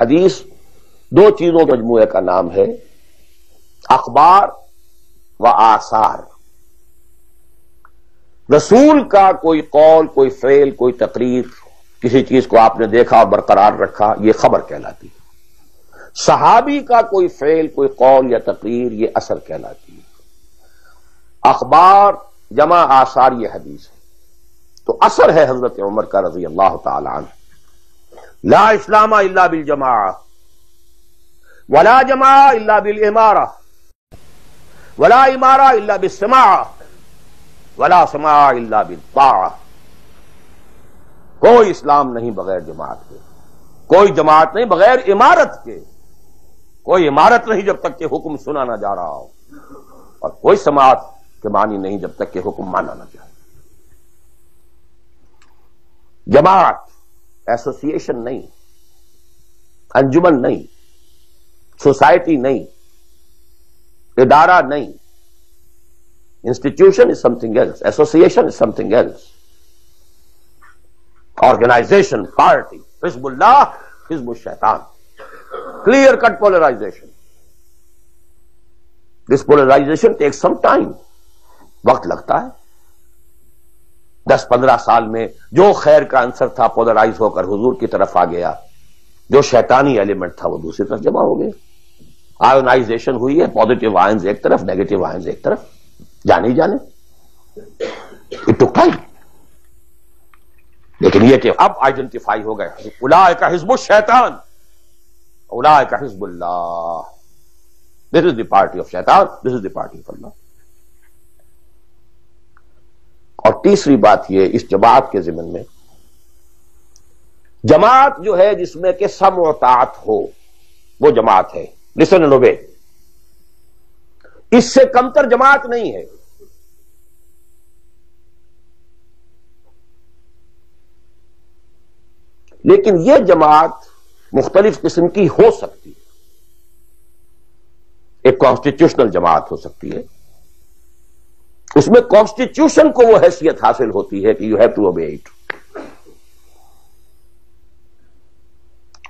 हदीस दो चीज़ों के मजमूए का नाम है, अखबार व आसार। रसूल का कोई कौल, कोई फेल, कोई तकरीर किसी चीज़ को आपने देखा और बरकरार रखा यह खबर कहलाती है। सहाबी का कोई फेल, कोई कौल या तकरीर यह असर कहलाती है। अखबार जमा आसार यह हदीस है। तो असर है हज़रत उमर का रज़ी अल्लाह तला ला इस्लामा इल्ला बिल जमा वला जमा इल्ला बिल इमारा वला इमारा इल्ला बिस्मा वला समा इल्ला बिल कोई इस्लाम नहीं बगैर जमात के कोई जमात नहीं बगैर इमारत के कोई इमारत नहीं जब तक के हुक्म सुना ना जा रहा हो और कोई समात के मानी नहीं जब तक के हुक्म माना ना जाए जमात एसोसिएशन नहीं, अंजुमन नहीं, सोसाइटी नहीं, इदारा नहीं। Institution is something else, association is something else. Organization, party, Hezbollah, हिजबुल शैतान। Clear cut polarization. This polarization take some time, वक्त लगता है। दस पंद्रह साल में जो खैर का आंसर था, पोलराइज होकर हुजूर की तरफ़ आ गया। जो शैतानी एलिमेंट था, वो दूसरी तरफ़ जमा हो गया आयोनाइजेशन हुई है, पॉजिटिव आयंस एक तरफ़, नेगेटिव आयंस एक तरफ़। जाने ही जाने। इट टाइम लेकिन ये कि अब आइडेंटिफाई हो गए। उलाय का हिजबुल शैतान। उलाय का Hezbollah. This is the party of शैतान। This is the party of Allah और तीसरी बात यह इस जमात के जिमन में, जमात जो है जिसमें के समतात हो, वो जमात है। लिसन लोबे इससे कमतर जमात नहीं है। लेकिन यह जमात मुख्तलिफ़ किस्म की हो सकती है। एक कॉन्स्टिट्यूशनल जमात हो सकती है। उसमें कॉन्स्टिट्यूशन को वो हैसियत हासिल होती है कि you have to obey it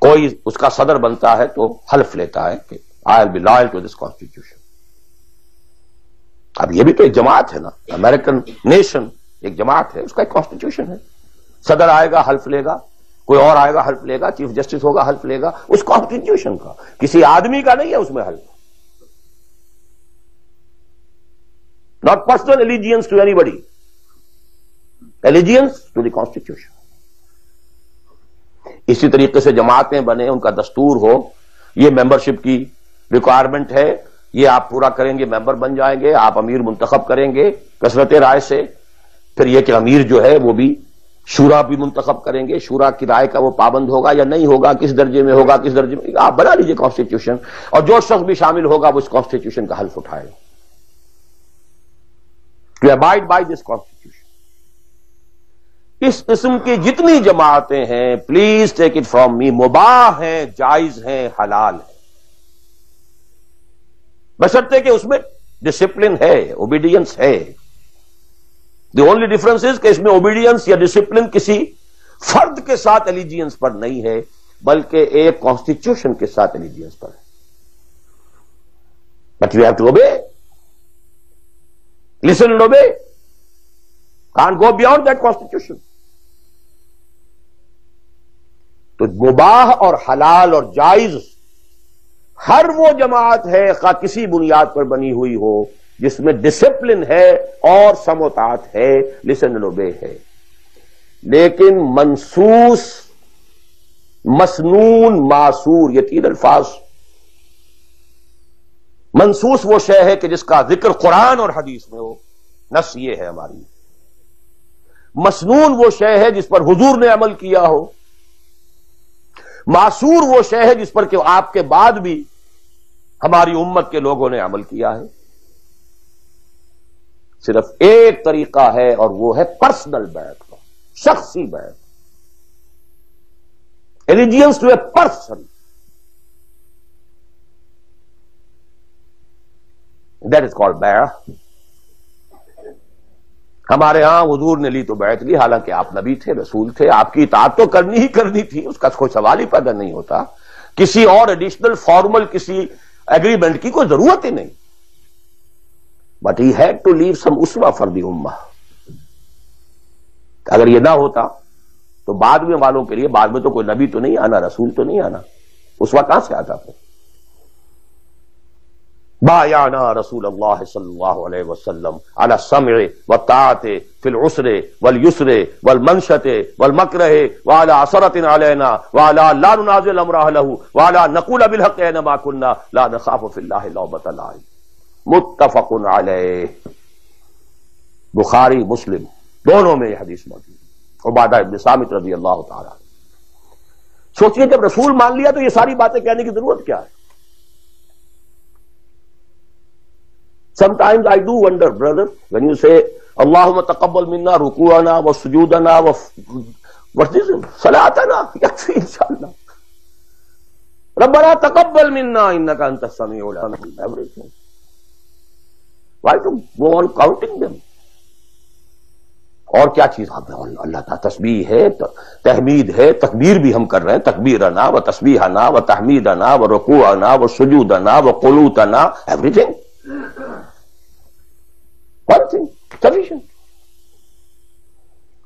कोई उसका सदर बनता है तो हल्फ लेता है कि I'll be loyal to this constitution अब ये भी तो एक जमात है ना। अमेरिकन नेशन एक जमात है, उसका एक कॉन्स्टिट्यूशन है। सदर आएगा, हल्फ लेगा, कोई और आएगा, हल्फ लेगा चीफ जस्टिस होगा, हल्फ लेगा, उस कॉन्स्टिट्यूशन का। किसी आदमी का नहीं है उसमें हल्फ। Not personal allegiance to anybody allegiance to the constitution इसी तरीके से जमातें बने, उनका दस्तूर हो, ये मेंबरशिप की रिक्वायरमेंट है, ये आप पूरा करेंगे मेंबर बन जाएँगे, आप अमीर मुंतखब करेंगे, कसरत राय से, फिर यह कि अमीर जो है, वो भी शूरा भी मुंतखब करेंगे, शूरा की राय का वो पाबंद होगा या नहीं होगा, किस दर्जे में होगा, किस दर्जे में, आप बना लीजिए कॉन्स्टिट्यूशन और जो शख्स भी शामिल होगा, वो इस कॉन्स्टिट्यूशन का हल्फ उठाएगा। To abide by this constitution इस किस्म की जितनी जमातें हैं please take it from me मुबाह हैं, जायज़ हैं, हलाल है। बशर्ते कि उसमें डिसिप्लिन है ओबीडियंस है। द ओनली डिफरेंस इज़ कि इसमें ओबीडियंस या डिसिप्लिन किसी फर्द के साथ एलिजियंस पर नहीं है, बल्कि एक कॉन्स्टिट्यूशन के साथ एलिजियंस पर है। But you have to obey listen and obey can go beyond that constitution तो मुबाह और हलाल और जायज़ हर वो जमात है, खा किसी बुनियाद पर बनी हुई हो, जिसमें डिसिप्लिन है और समोतात है लिसन लोबे है। लेकिन मनसूस मसनून मासूर ये तीन अल्फाज मनसूस वो शय है कि जिसका ज़िक्र कुरान और हदीस में हो। नस ये है हमारी। मसनून वो शय है जिस पर हुजूर ने अमल किया हो। मासूर वो शय है जिस पर कि आपके बाद भी हमारी उम्मत के लोगों ने अमल किया है। सिर्फ़ एक तरीका है और वो है पर्सनल बैठ शख्सी बैठ allegiance to a person that is called बैर हमारे यहाँ हजूर ने ली तो बैठ ली, हालाँकि आप नबी थे, रसूल थे, आपकी इतात तो करनी ही करनी थी, उसका कोई सवाल ही पैदा नहीं होता। किसी और एडिशनल फॉर्मल किसी एग्रीमेंट की कोई ज़रूरत ही नहीं। But he had to leave some उसवा for the उम्मा अगर यह ना होता तो बाद में वालों के लिए, बाद में तो कोई नबी तो नहीं आना, रसूल तो नहीं आना। उसवा कहाँ से आता फिर? रसूल व ताते फिल उसरे वल युसरे वल मनशते वल मकरहे वाला असरत अलैना वाला ला नुनाजिल अमरा लहू वाला नकुल बिल हक नमा कुन्ना ला नखाफ फिल्लाह लौबत लाई मुत्तफकुन अलैह। बुखारी, मुस्लिम, दोनों में हदीस मौजूद रज़ी अल्लाह सोचिए, जब रसूल मान लिया तो ये सारी बातें कहने की ज़रूरत क्या है? Sometimes I do wonder, brother, when you say, Allahumma taqabbal minna ruku'ana wa sujudana wa what's this? Salatana. Yakfi inshallah. Rabbana taqabbal minna innaka anta sami'ul alim. Everything. Why to go on counting them? और क्या चीज़ आप अल्लाह का तस्बीह है तहमीद है तकबीर भी हम कर रहे हैं तकबीर अना व तस्बीह अना व तहमीद अना व रकू अना व सुजूद अना व कलूत अना everything One thing, sufficient.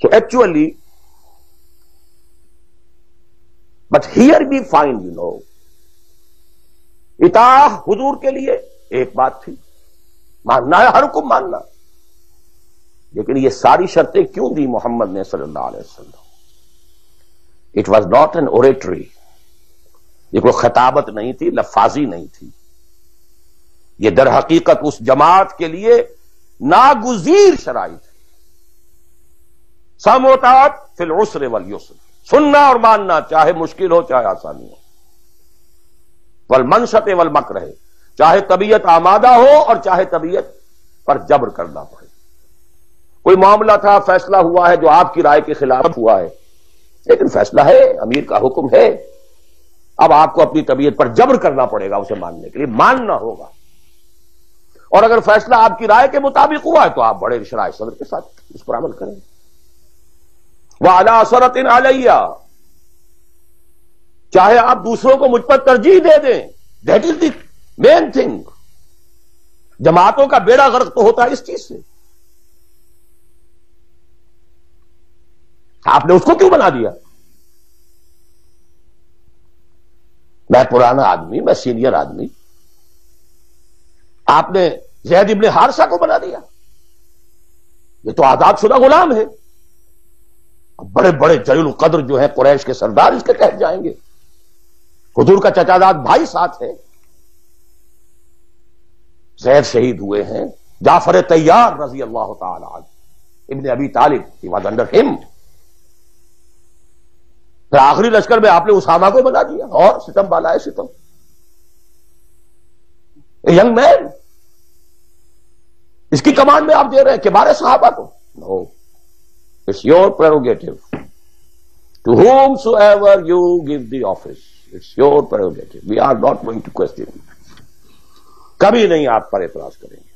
so actually but here we find you know इताह हुजूर के लिए एक बात थी मानना है हर को मानना लेकिन ये सारी शर्तें क्यों दी मोहम्मद ने सल्लल्लाहु अलैहि वसल्लम? It was not an oratory ये कोई खताबत नहीं थी, लफाजी नहीं थी। ये दर हकीकत उस जमात के लिए नागुजीर शराइ थी। समोतात उसरे वल युसर। सुनना और मानना, चाहे मुश्किल हो, चाहे आसानी हो। वल मनशत वल मक रहे चाहे तबीयत आमादा हो और चाहे तबीयत पर जबर करना पड़े। कोई मामला था फैसला हुआ है जो आपकी राय के खिलाफ हुआ है। लेकिन फैसला है अमीर का हुक्म है। अब आपको अपनी तबीयत पर जबर करना पड़ेगा उसे मानने के लिए। मानना होगा। और अगर फैसला आपकी राय के मुताबिक हुआ है तो आप बड़े शराय सदर के साथ इस पर अमल करें। वह अला असरत इन आलिया चाहे आप दूसरों को मुझ पर तरजीह दे दें। That is the main thing जमातों का बेड़ा गर्क तो होता है इस चीज़ से। आपने उसको क्यों बना दिया? मैं पुराना आदमी, मैं सीनियर आदमी। आपने जैद इब्ने हारसा को बना दिया। ये तो आज़ाद शुदा गुलाम है। बड़े बड़े जलील कद्र जो है, कुरैश के सरदार इसके कह जाएँगे। हजूर का चचादाद भाई साथ है। जैद शहीद हुए हैं। जाफ़र तैयार रज़ी अल्लाह तबन अबी तालिब वॉज़ अंडर हिम फिर आखिरी लश्कर में आपने उसामा को बना दिया। और सितम बाला है सितम। यंग मैन, इसकी कमांड में आप दे रहे हैं, किबार साहबा को। No it's your prerogative to whom so ever you give the office it's your prerogative we are not going to question कभी नहीं आप पर एतराज़ करेंगे।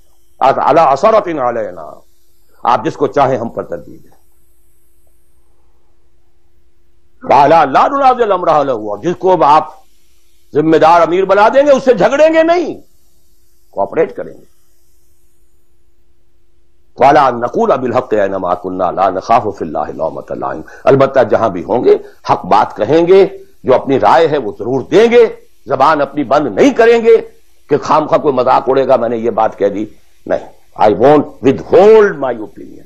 असरत इन आप जिसको चाहे हम पर तरदीद है हुआ। जिसको अब आप जिम्मेदार अमीर बना देंगे, उससे झगड़ेंगे नहीं। कोऑपरेट करेंगे। वाला नकूल अबिल हक जहाँ भी होंगे, हक बात कहेंगे, जो अपनी राय है वो ज़रूर देंगे। जबान अपनी बंद नहीं करेंगे कि खाम खा कोई मज़ाक उड़ेगा, मैंने ये बात कह दी। नहीं। I want withhold my opinion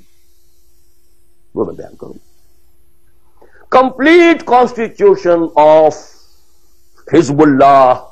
वो मैं बयान करूँगा। Complete constitution of Hezbollah